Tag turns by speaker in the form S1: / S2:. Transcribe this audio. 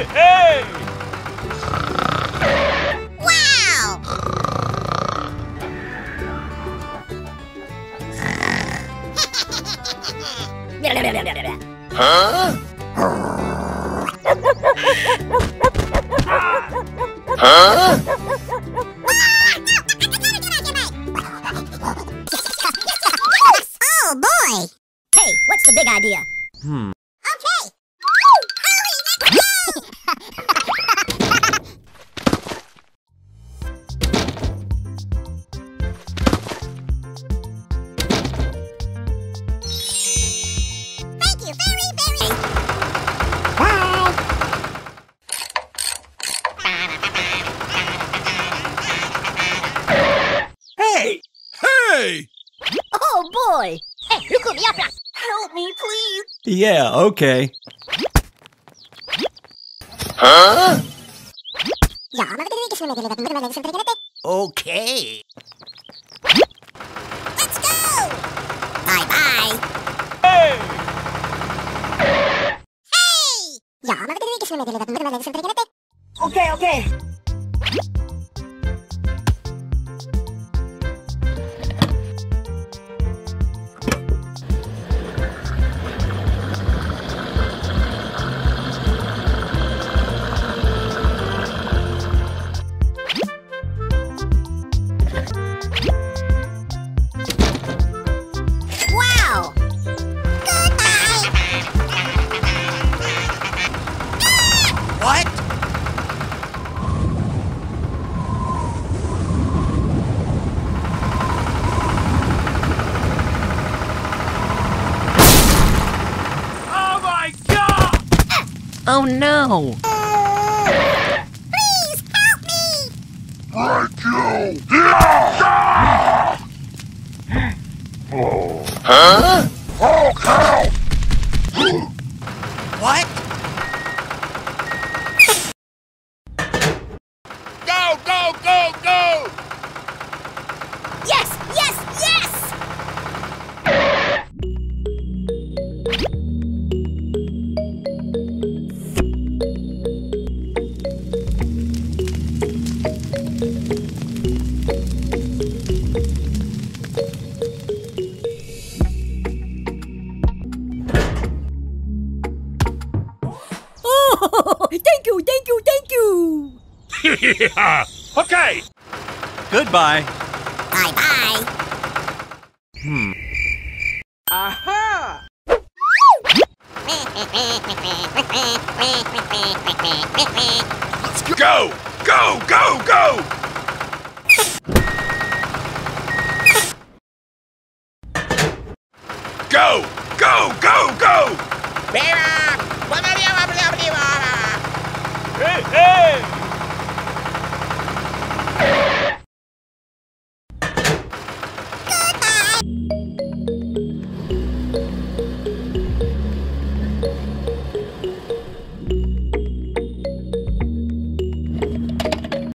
S1: Hey, hey!
S2: Wow! oh boy! Hey, what's the big idea?
S1: Hmm. Hey! Hey!
S2: Oh boy! Hey, Help me, please!
S1: Yeah, okay. Huh?
S3: Okay.
S2: Let's go! Bye bye!
S1: Hey!
S2: Hey!
S3: Okay,
S1: Oh
S3: no.
S2: Please help me! Right you die!
S3: What?
S1: Go, go, go, go!
S2: Yes! Yes!
S1: Yeah! Okay! Goodbye.
S2: Bye bye!
S1: Hmm.
S3: Aha!
S1: Let's go! Go, go, go! Go, go, go, go!
S3: Viva!